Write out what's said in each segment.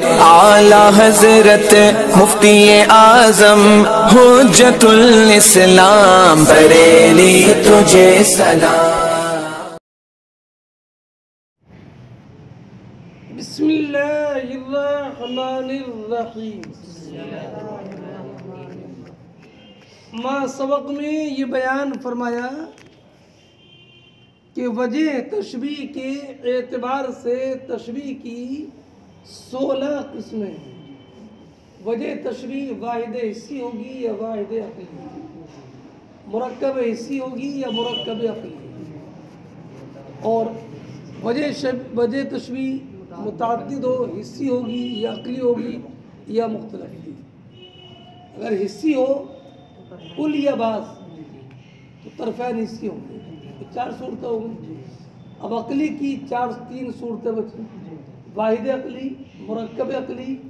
आला हज़रत मुफ्ती आज़म, हुज्जतुल इस्लाम बरेली तुझे सलाम। माँ सबक में ये बयान फरमाया कि वजह तशबी के एतबार से तशबी की सोलह किस्में हैं। वजह तशबी वाहिद हिस्सी होगी या वाहिद अकली? मुरक्कब हिस्सी होगी या मुरक्कब अकली? और वजह वजह तशबी मुतद हो, हिस्सी होगी या अकली होगी या मुख्तलफ? अगर हिस्सी हो, कुल या बास तो तरफैन हिस्सी होंगे। तो चार सूरतें होंगी। अब अकली की चार, तीन सूरतें बची। वाहिद अकली मरकब अकली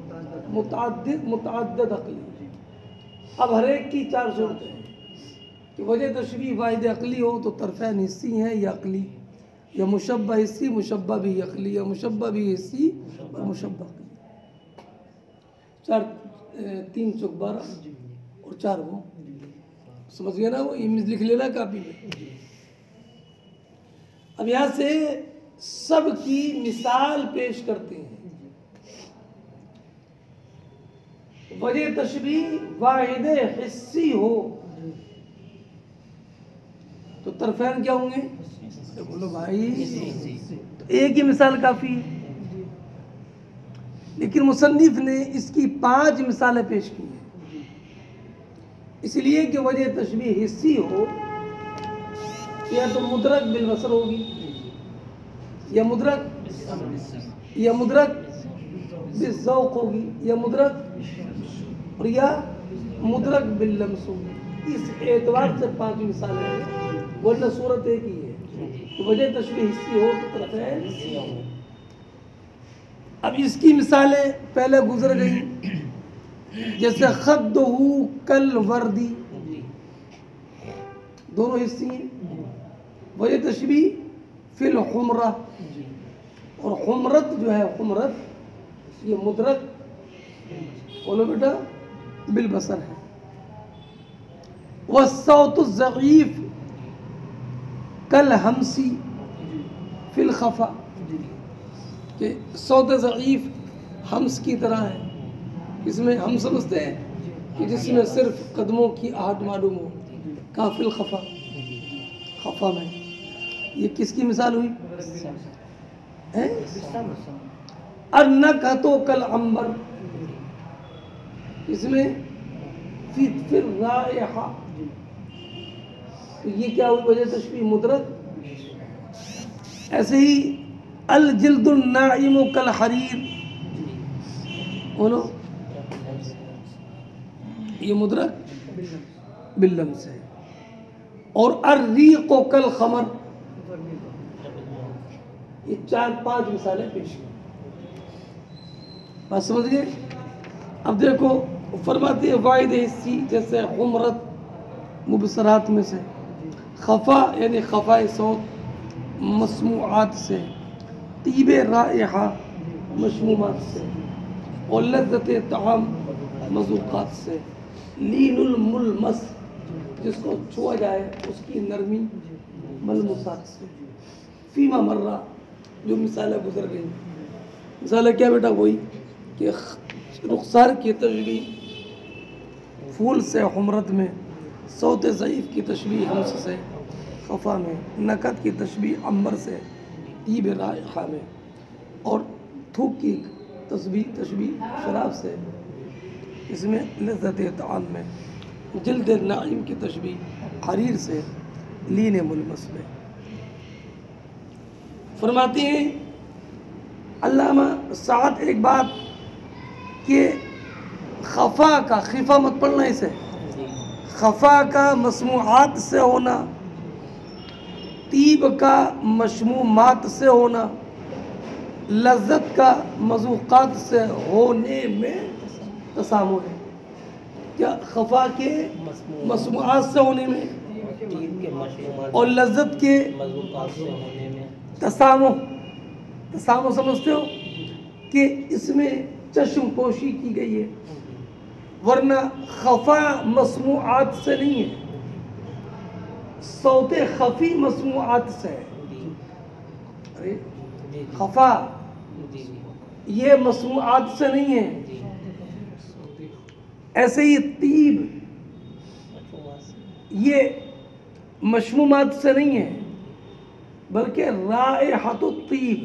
मुतद मुतद अकली। अब हर एक की चार सूरतें हैं। कि वजह तशबी वाहिद अकली हो तो तरफैन हिस्सी हैं या अकली। या मुशब्बा हिस्सी, मुशब्बा भी अकली। या मुशब्बा भी हिस्सी और मुशब्बा अकली। चार तीन चौक बारह और चार वो। समझ गया ना वो? इमेज लिख लेना कापी में। अब यहाँ से सब की मिसाल पेश करते हैं। वजह तशबी वाहिद हिस्सी हो तो तरफैन क्या होंगे? तो बोलो भाई तो एक ही मिसाल काफ़ी है। लेकिन मुसन्निफ ने इसकी पाँच मिसालें पेश की हैं। इसलिए कि वजह तशबी हिस्सी हो, या तो मुद्रक बिलबसर होगी। या मुद्रक? या मुद्रक? बिजौक होगी। या मुद्रक? और या मुद्रक बिल्लम्स होगी इस एतबार से पाँच मिसालें हैं। वरना सूरत एक ही है। तो वजह तशबी हिस्सी हो तो तरफ़ अब इसकी मिसालें पहले गुजर गई। जैसे खद कल वर्दी। दोनों हिस्सी हैं। वजह तशबी फिल हुमरा और हुमरत जो है हुमरत ये मुदरक बोलो बेटा बिल बसर है वह सौत ज़ीफ़ कल हमसी फिल खफा कि सौत ज़ीफ़ हम्स की तरह है इसमें हम समझते हैं कि जिसमें सिर्फ़ कदमों की आहट मालूम हो काफिल खफा खफा में ये किसकी मिसाल हुई? है? अर्नक तो कल अंबर। इसमें फिर फिर तो ये क्या हुई वजह तशबी मुदरत? ऐसे ही अल जिल्दुल नाइम कल हरीर। बोलो। ये मुदरक बिल्लम से। और अर्री को कल खमर। ये चार पाँच मिसालें पेश की बात समझ गए? अब देखो, फरमाती वाहिद हिस्सी जैसे उमरत, मुबसरात में से। खफा, यानी खफा सौत, मसमूआत से। तीब रायहा मशमूमात से। और लज्जत ताम, मजूक़ात से। लीनुलमस जिसको छुआ जाए, उसकी नरमी। मलमसात से। फीमा मर्रा, जो मिसालें गुजर गई। मिसालें क्या बेटा वही कि रुखसार की तशबी फूल से हमरत में, सौत ज़यीफ़ की तशबी हमस से, खफा में, नकद की तशबी अम्बर से तीब रायखा में, और थूक की तस्बी तशबी शराब से, इसमें लज्जत ताम में जल्द नाइम की तशबी हरीर से लीन मुलमस में फरमाते हैं, अल्लामा साद एक बात कि खफा का, खिफा मत पढ़ना इसे। खफा का मसमूआत से होना, तीब का मशमूमात से होना, लज्जत का मजूक़ात से होने में तसामु है। क्या खफा के मसमूआत से होने में? और लज्जत के तसामो तसामो समझते हो कि इसमें चश्म पोशी की गई है। वरना खफा मसमूआत से नहीं है। सौते खफी मसमूआत से है। अरे खफा ये मसमूआत से नहीं है। ऐसे ही तीब ये मशमूमात से नहीं है बल्कि राय हाथो तीब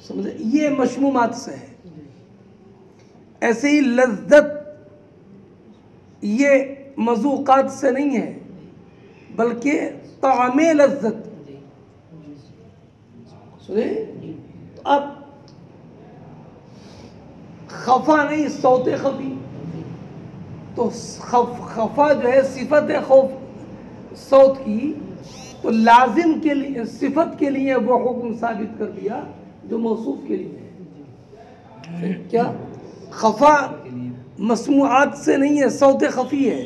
समझे? ये मशमूमात से है। ऐसे ही लज्जत ये मजूक़ात से नहीं है बल्कि ताम लज्जत। सुने तो अब खफा नहीं सौते खफी तो खफ, खफा जो है सिफत है खौफ। सौत की तो लाजिम के लिए सिफत के लिए वो हुक्म साबित कर दिया जो मौसूफ के लिए है। क्या? खफा मसमूआत से नहीं है सौत खफी है।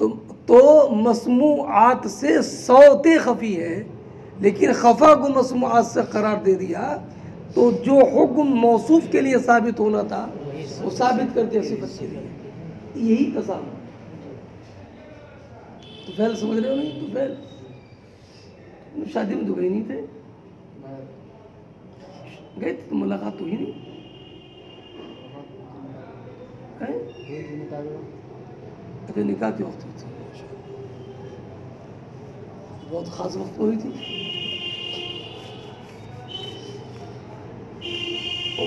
तो तो मसमूआत से सौत खफी है लेकिन खफा को मसमूआत से करार दे दिया तो जो हुक्म मौसूफ के लिए साबित होना था वो साबित कर दिया सिफत के लिए। यही तसाम तो फैल समझ रहे हो नहीं? तो फैल। शादी में तो गए नहीं थे। गए थे तो मुलाकात तो हुई नहीं। हैं? अच्छा निकाह के वक्त हुई बहुत खास वक्त हुई थी।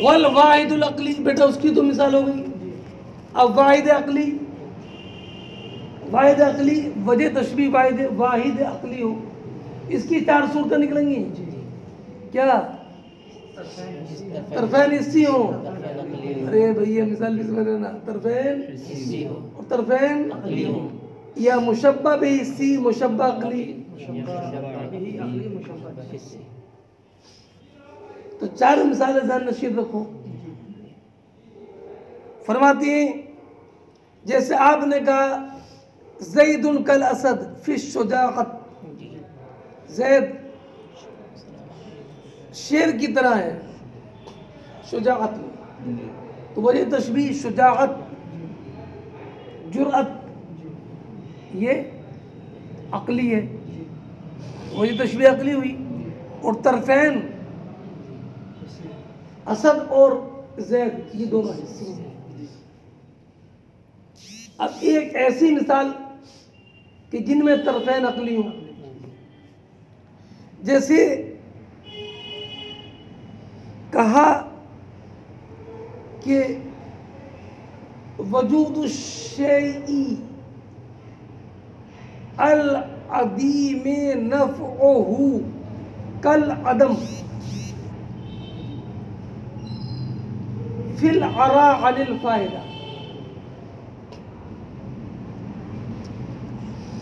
वल वाहिदुल अकली बेटा उसकी तो मिसाल हो गई। अब वाहिद अकली वाहिद अकली वजह तशबी वाहिद वाहिद अकली हो। इसकी चार सूरतें निकलेंगी। क्या? तरफैन इसी हो। अरे भैया मिसाल भी समझ ना। तरफैन और तरफैन या मुशब्बा भी इसी मुशब्बा अकली। तो चार मिसालें ध्यान नशीद रखो। फरमाती हैं जैसे आपने कहा जईदुल कल असद फ़िश शुजाअत जैद शेर की तरह है शुजाअत में तो वही तशबी शुजाअत जुरअत ये अकली है। वही तशबी अकली हुई। और तरफैन असद और जैद ये दोनों हिस्से हैं। अब एक ऐसी मिसाल कि जिनमें तरफैन नकली हो। जैसे कहा कि वजूद शेई अल अदीम नफ़हू कल अदम। फिल अरा अनिल फ़ायदा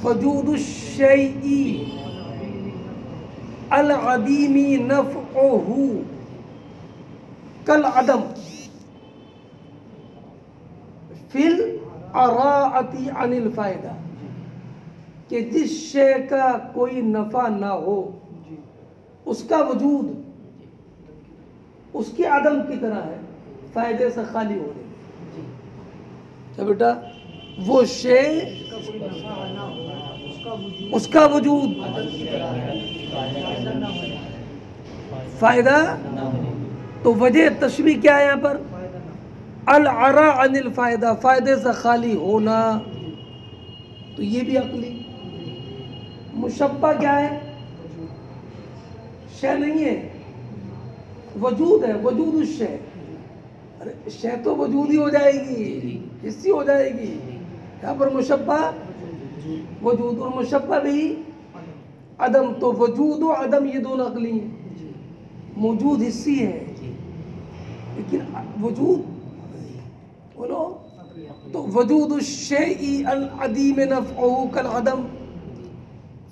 वजूद शेई अल अदीमी नफ़हू कल अदम फिल अराअती अनिल फ़ायदा कि जिस शे का कोई नफा ना हो उसका वजूद उसके आदम की तरह है फ़ायदे से खाली होने बेटा वो शे उसका वजूद। फ़ायदा? तो वजह तशबी क्या है यहाँ पर? अल अरा अनिल फ़ायदा। फ़ायदे से खाली होना। तो ये भी अकली। मुशब्बा क्या है? शय नहीं है। वजूद है वजूद उस शय अरे शय तो वजूद ही हो जाएगी। हिस्सी हो जाएगी? यहाँ पर मुशबा वजूद और मुशबा भी अदम तो वजूद और अदम ये दोनों अकली हैं। मौजूद हिस्सी है। लेकिन वजूद बोलो तो वजूद अदीम नफ़अहू कल अदम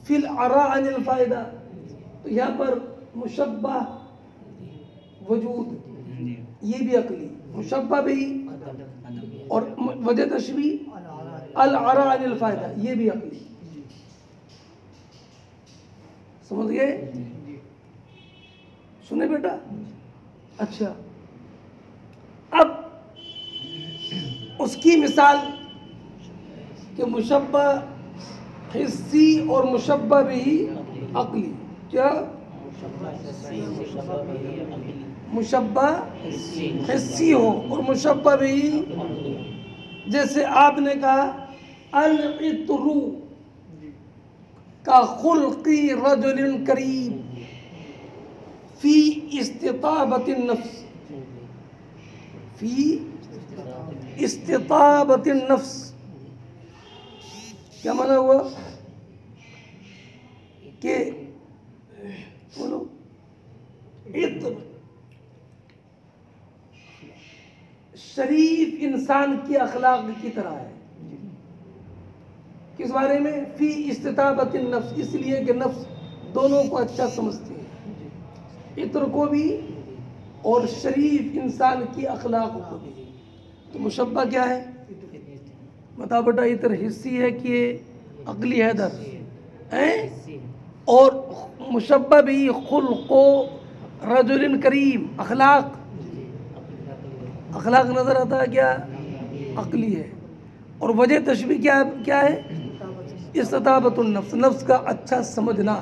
फिल अरा अनिल फ़ायदा। तो यहाँ पर मुशबा वजूद ये भी अकली। मुशबा भी और वजह तशबी अल अरा अनिल फ़ायदा, ये भी अकली। समझ गए? सुने बेटा? अच्छा। अब, उसकी मिसाल कि मुशब्बा हिस्सी और मुशब्बा भी अकली। क्या? मुशब्बा हिस्सी हो और मुशब्बा भी, जैसे आपने कहा अल इतरू का खुल्की रजुल करीब फ़ी इस्तिताबत नफ्स। फ़ी इस्तिताबत नफ्स। क्या माना हुआ? कि बोलो। इत्र। शरीफ इंसान की अखलाक की तरह है। किस बारे में फ़ी इस्ताबत नफ्स, इसलिए कि नफ्स दोनों को अच्छा समझती है। इत्र को भी और शरीफ इंसान की अखलाक को भी। तो मुशब्बा क्या है? बता बेटा, इत्र हिस्सी है कि ये अकली हैदर? हैं? और मुशब्बा भी खुल्को रजुल करीम, अखलाक। अखलाक नज़र आता है क्या? अकली है। और वजह तशबी क्या क्या है? इस्ताबत नफ्स नफ्स का अच्छा समझना।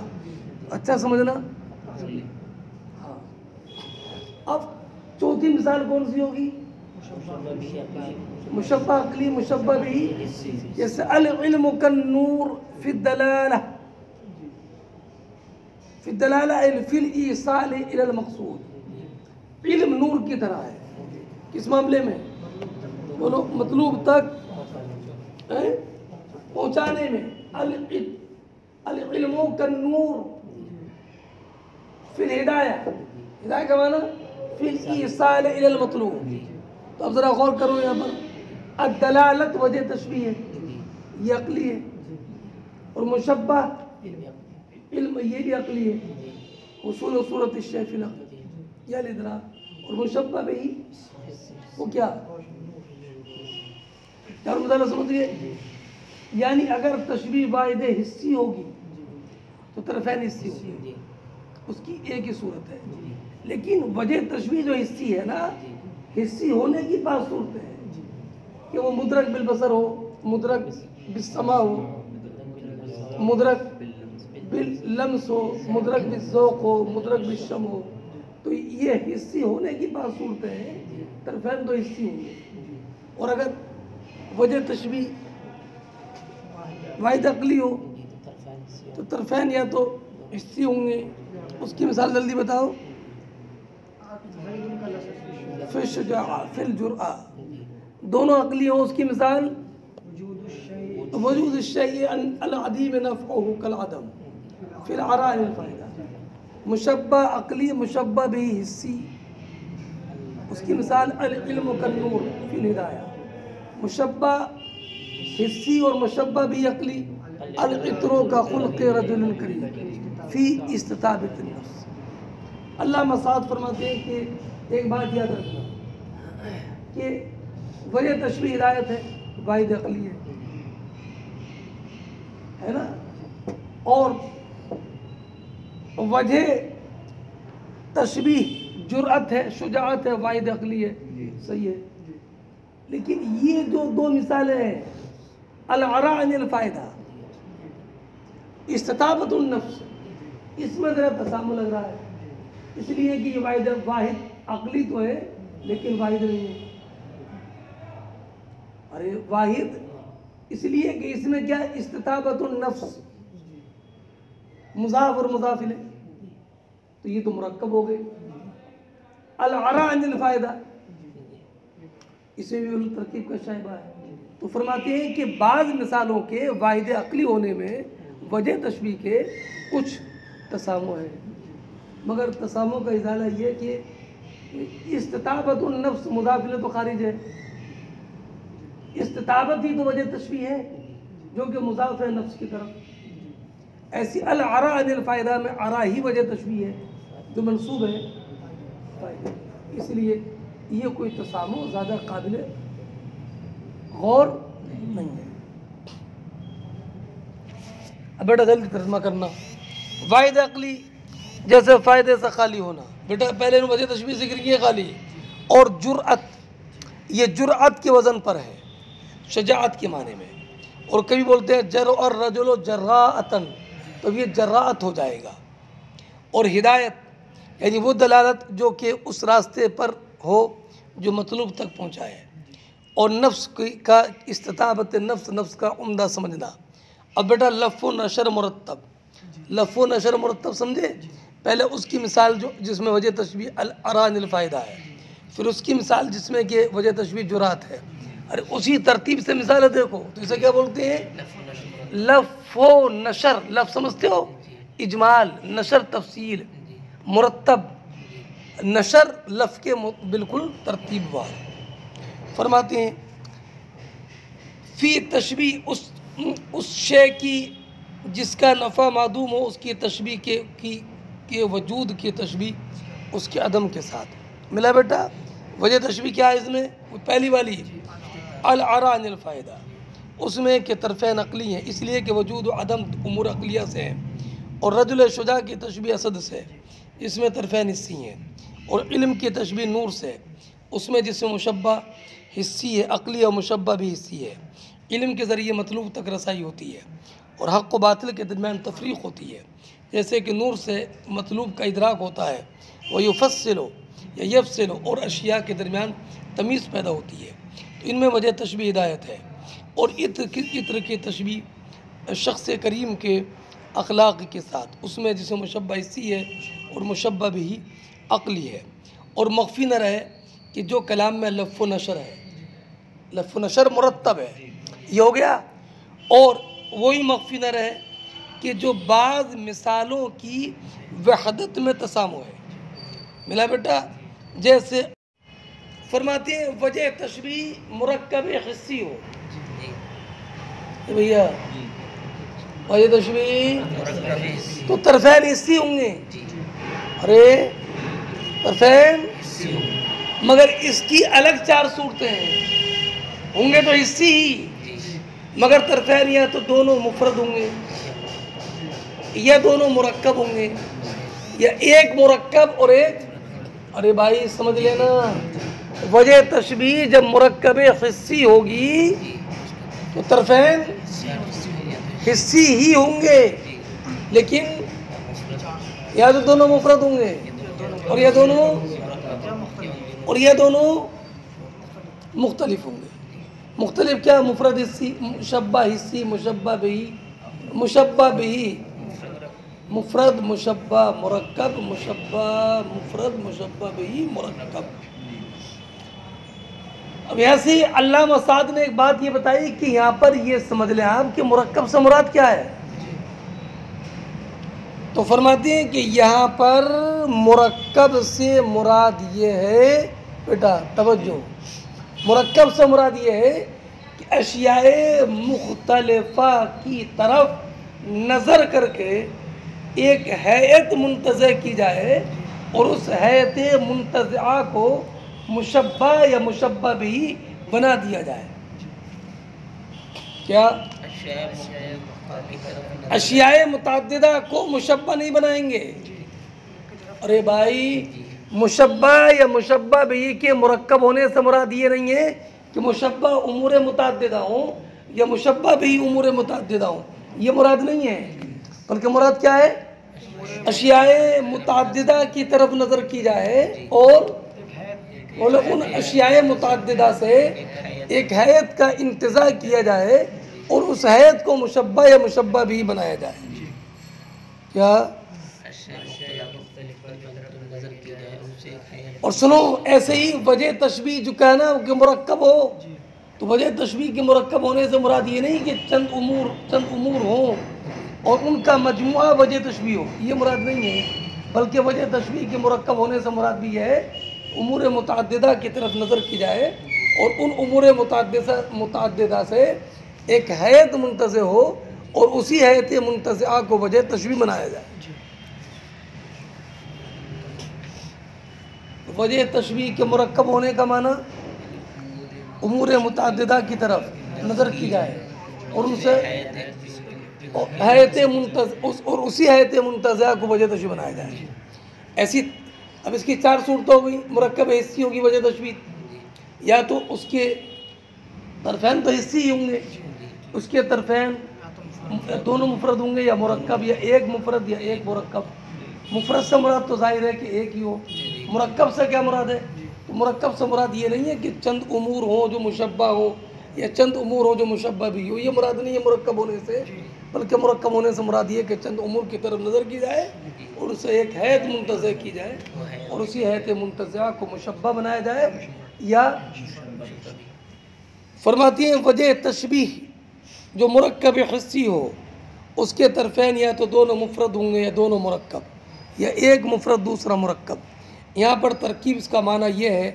अच्छा समझना? हाँ। अब चौथी मिसाल कौन सी होगी? मुशब्बा अकली, मुशब्बा भी। जैसे अल इल्म कन नूर फि दलाला फि दलाला फिल ईसाल मकसूद। इल्म नूर की तरह है। किस मामले में? बोलो, मतलूब तक? पहुँचाने में। अल अल नूर फिर हिदाया हिदाया का माना, फिर ईसाल मतलूब। तो अब ज़रा गौर करो यहाँ पर। अदलालत वजह तशबी है। ये अकली है। और मुशब्बा, इल्म ये भी अकली है। उसूल सूरत शेफिल या लिदरा। और मुशब्बा भी, वो क्या? चार मसाला समझ गए? यानी अगर तशबी वायद हिस्सी होगी तो तरफैन हिस्सी होगी। उसकी एक ही सूरत है। लेकिन वजह तशबी जो हिस्सी है ना हिस्सी होने की पास सूरत है कि वो मुद्रक बिलबसर हो मुद्रक बिसमा हो मुद्रक बिल लम्स हो मुद्रक बिज़ौक़ हो मुद्रक बिशम हो तो ये हिस्सी होने की बात सूरत है तरफैन तो हिस्सी होंगे। और अगर वजह तशबी वाहिद अकली हो तो तरफैन या तो हिस्सी होंगे। उसकी मिसाल जल्दी बताओ। फिर शुजा फिर जुरा दोनों अकली हो उसकी मिसाल। वजूद अदीब नफ़ कल आदम फिर आरा फ़ायदा। मुशब्बा अकली मुशब्बा भी हिस्सी। उसकी मिसाल इल्म कन्नूर फिल हिदाया। मुशब्बा हिस्सी और मुशब्बा भी अकली। अलतरों का खुल्क रजुल करीम। फ़ी नफ्स। अल्लाह मसाद फरमाते हैं कि एक बात याद रखना कि वजह तशबी हिदायत है वाहिद अकली है। है ना? और वजह तशबी जुरात है शुजात है वाहिद अकली है। सही है। लेकिन ये जो दो मिसालें हैं अलरा अनिल नफ्स। इसमें ज़रा तसाम लग रहा है। इसलिए कि ये वाहिद वाहिद अकली तो है, लेकिन वाहिद नहीं है। अरे वाहिद, इसलिए कि इसमें क्या इस्ताबत नफ्स। मुजाफ और मुजाफिल तो ये तो मुरक्कब हो गए। अलरा अनिल फ़ायदा इसे भी तरकीब का शायबा है। तो फरमाते हैं कि बाद मिसालों के वाहिद अकली होने में वजह तशबी के कुछ तसामो है। मगर तसामो का इजाला ये कि इस्ताबत नफ्स मुदाफिल तो खारिज है। इस्ताबत ही तो वजह तशबी है, जो कि मुजाफ है नफ्स की तरफ़। ऐसी अल आरा अनिल फ़ायदा में आरा ही वजह तशबी है, जो मनसूब है इसलिए ये कोई तसामो ज़्यादा काबिल गौर नहीं है। अब बेटा जल्दी तर्जमा करना। वाहिद अकली, जैसे फ़ायदे से खाली होना। बेटा पहले वजह तशबी ज़िक्र की है खाली। और जुरअत, ये जुरअत के वज़न पर है शजात के माने में। और कभी बोलते हैं, जर और रजुल जर्रातन तो ये जर्रात हो जाएगा। और हिदायत, यानी वो दलालत जो कि उस रास्ते पर हो, जो मतलूब तक पहुँचाए। और नफ्स की का इस्ताबत नफ्स नफ्स का उम्दा समझना। अब बेटा लफ़ नशर मुरतब लफ़ नशर मुरतब समझे? पहले उसकी मिसाल जो जिसमें वजह तशबी अरान फ़ायदा है। फिर उसकी मिसाल जिसमें कि वजह तशबी जुरात है। अरे उसी तरतीब से मिसाल है देखो तो इसे क्या बोलते हैं? लफ़ो नशर लफ समझते हो? इजमाल नशर तफसील मुरतब नशर लफ के बिल्कुल तरतीब फरमाते हैं, फ़ी तशबी उस उस शे की जिसका नफ़ा मादूम हो, उसकी तशबी के, की, के वजूद की तशबी उसके अदम के साथ। मिला बेटा, वजह तशबी क्या है इसमें? पहली वाली अल फ़ायदा। उसमें के तरफ़ नकली हैं, इसलिए कि वजूद अदम उमूर अकलिया से हैं और रजुल शुजा की तशबी असद से इसमें तरफ़ हिस्सी हैं और इल्म की तशबी नूर से उसमें जिसमें मुशबा हिस्सी है, अकली और मुशबा भी हिस्सी है। इल्म के ज़रिए मतलूब तक रसाई होती है और हक़ व बातिल के दरमियान तफरीक होती है। जैसे कि नूर से मतलूब का इदराक होता है, वह युफसलो या यफसलो और अशिया के दरमियान तमीज़ पैदा होती है। तो इनमें वजह तशबी हिदायत है और इत्र की इत्र की तशबी शख्स करीम के अखलाक के साथ, उसमें जिसे मुशबा हिस्सी है और मुशबा भी अकली है। और मख्फी न रहे कि जो कलाम में लफ़ नशर है। लफ़ नशर मुरतब है। ये हो गया। और वही मख्फी न रहे कि जो बाज़ मिसालों की वहदत में तसामो है मिला बेटा, जैसे फरमाते हैं, वजह तशबी मरकब हिस्सी हो। भैया, वजह तशबी तो तरफैन हिस्सी होंगे। अरे, तरफैन? मगर इसकी अलग चार सूरतें हैं। होंगे तो हिस्सी ही। मगर तरफैन या तो दोनों मुफरद होंगे। या दोनों मुरक्कब होंगे। या एक मुरक्कब और एक अरे भाई समझ लेना। वजह तशबी जब मुरक्कब हिस्सी होगी तो तरफैन हिस्सी ही होंगे। लेकिन या तो दोनों मुफरत होंगे और यह दोनों और यह दोनों मुख्तलिफ़ होंगे। मुख्तलिफ़ क्या मुफरत हिस्सी मुशबा हिस्सी मुशबा भी मुशबा बही मुफरद मुशबा मरकब मुशबा मुफरद मुशबा बही मरकब अब ऐसे ही अल्लाह मसाद ने एक बात ये बताई कि यहाँ पर ये समझ लें आप कि मरकब से मुराद क्या है। तो फरमाते हैं कि यहाँ पर मरकब से मुराद ये है, बेटा, तवज्जो। मरकब से मुराद ये है कि अशियाए मुख्तलफा की तरफ़ नज़र करके एक हैत मुंतज़ की जाए और उस हैत मुंतज़ा को मुशबा या मुशबा भी बना दिया जाए। क्या? अशियाए मुतदा को मुशबा नहीं बनाएँगे। अरे भाई मुशबा या मुशबा भी के मुरक्ब होने से मुराद ये नहीं है कि मुशबा उमूर मुतदा हो या मुशबा भी उमूर मुतदा हो। ये मुराद नहीं है। बल्कि मुराद क्या है? अशियाए मुतदा की तरफ़ नज़र की जाए और बोले उन अशियाए मुतदा से एक हैत का इंतज़ा किया जाए और उस हैत को मुशबा या मुशबा भी बनाया जाए। क्या? और सुनो ऐसे ही वजह तशबी जो कहना कि मुरक्ब हो तो वजह तशबी के मरकब होने से मुराद ये नहीं कि चंद उमूर चंद उमूर हों और उनका मजमु वजह तशबी हो ये मुराद नहीं है। बल्कि वजह तशबी के मरकब होने से मुराद भी है उमूर मतदा की तरफ़ नज़र की जाए और उन उमूर मतदा से एक हैत मुंतज़ हो और उसी हैत मुंतज़ा को वजह तशबी बनाया जाए। वजह तशबी के मरकब होने का माना उमूर मुतदा की तरफ़ नज़र की जाए और उनसे हैत मुंतज, उस, और उसी हैत मुंतज़ा को वजह तशी बनाया जाए। ऐसी, अब इसकी चार सूरत हो गई, मुरक्कब हिस्सी होगी वजह तशबी या तो उसके तरफैन तो हिस्सी ही होंगे, उसके तरफैन दोनों मुफरत होंगे या मुरक्कब, या एक मुफरत या एक मुरक्कब। मुफरत से मुराद तो ज़ाहिर है कि एक ही हो। मुरक्कब से क्या मुराद है? तो मुरक्कब से मुराद ये नहीं है कि चंद उमूर हो जो मुशब्बा हो, या चंद उमूर हो जो मुशब्बा भी हो, ये मुराद नहीं है मुरक्कब होने से, बल्कि मुरक्कब होने से मुराद ये कि चंद उमूर की तरफ़ नज़र की जाए और उसे एक हैत मुंतज़ की जाए और उसी हैत मुंतज़ा को मुशब्बा बनाया जाए या फरमाती हैं, वजह तशबी जो मुरक्कब हस्सी हो, उसके तरफेन या तो दोनों मुफरद होंगे या दोनों मुरक्कब, या एक मुफरद दूसरा मुरक्कब। यहाँ पर तरकीब इसका माना यह है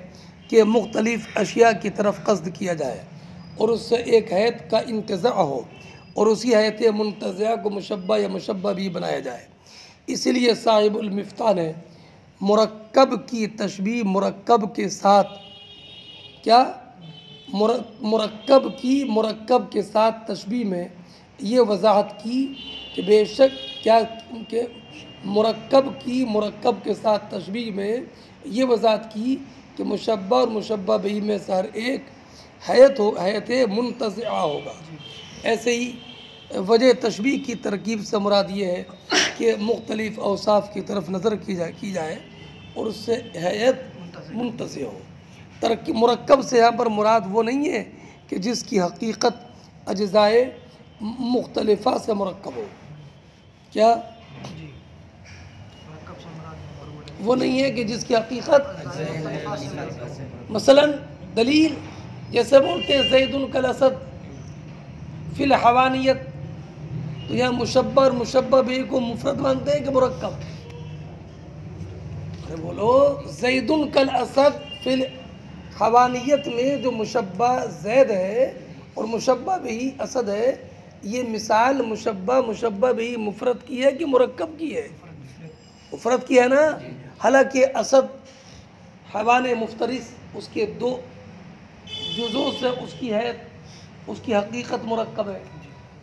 कि मुख्तलिफ़ अशिया की तरफ़ कस्द किया जाए और उससे एक हैत का इंतज़ा हो और उसी हैत मुंतज़ा को मुशब्बा या मुशब्बा भी बनाया जाए। इसीलिए साहिबुलमफ्ता ने मुरक्कब की तशबी मुरक्कब के साथ क्या? मुरक्कब की, मुरक्कब के साथ तशबी में ये वजाहत की कि बेशक क्या कि मुरक्कब की, मुरक्कब के साथ तशबी में ये वजाहत की कि मुशबा और मुशबा बही में से हर एक हैत हो हैत मुंतज़ा होगा। ऐसे ही वजह तशबी की तरकीब से मुराद ये है कि मुख्तलिफ़ अवसाफ़ की तरफ़ नज़र की जाए की जाए और उससे हैत मुंतज़ हो। तरक्की, मुरक्कब से यहाँ पर मुराद वो नहीं है कि जिसकी हकीकत अज्ज़ाए मुख्तलफ़ा से मरकब हो। क्या? वो नहीं है कि जिसकी हकीकत मसलन दलील जैसे बोलते हैं, जैदुल असद फिल हवानियत। तो यह मुशब्बा और भी को मुफरत मानते हैं कि मुरक्कब। अरे बोलो, जैदुल कल असद फिल हवानियत में जो मुशब्बा जैद है और मुशब्बा भी असद है, ये मिसाल मुशब्बा मुशब्बा भी मुफरत की है कि मुरक्कब की है? मुफरत की है ना? हालाँकि असद हवान मुफ्तरिस उसके दो जुज़ों से उसकी है उसकी हकीकत मुरक्कब है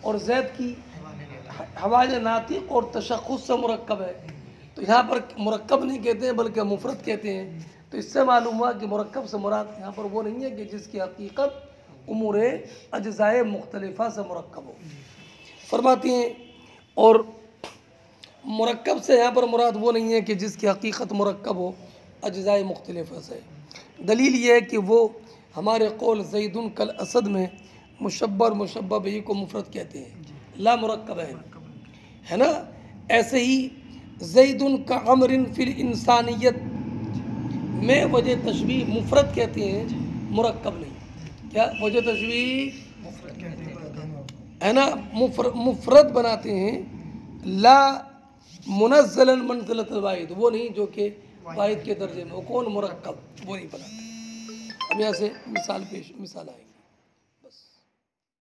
और जैद की हवाज नातिक और तशख़ुस से मुरक्कब है। तो यहाँ पर मुरक्कब नहीं कहते हैं, बल्कि मुफरत कहते हैं। तो इससे मालूम हुआ कि मरकब से मुराद यहाँ पर वो नहीं है कि जिसकी हकीकत उमूर अज्ज़ाए मुख्तलिफ़ा से मरकब हो। फरमाती हैं, और मरकब से यहाँ पर मुराद वो नहीं है कि जिसकी हकीकत मरकब हो अज्ज़ाए मुख्तलिफ़ा से दलील ये है कि वो हमारे कौल जईदुन कल असद में मुशब्बर मुशब्बा बही को मुफरत कहते हैं। ला मरकब है। है ना? ऐसे ही जईदुन का अमरिन फिर इंसानियत में वजह तशबी मुफरत कहते हैं मुरक्कब नहीं। क्या? वजह तशबी है। ना? मुफर, मुफरत बनाते हैं। ला मुनजलन मंजिलत वाहिद वो नहीं जो कि वाहिद के दर्जे में वो कौन मुरक्कब? वो नहीं बनाते अब यहाँ से मिसाल पेश मिसाल आएगी।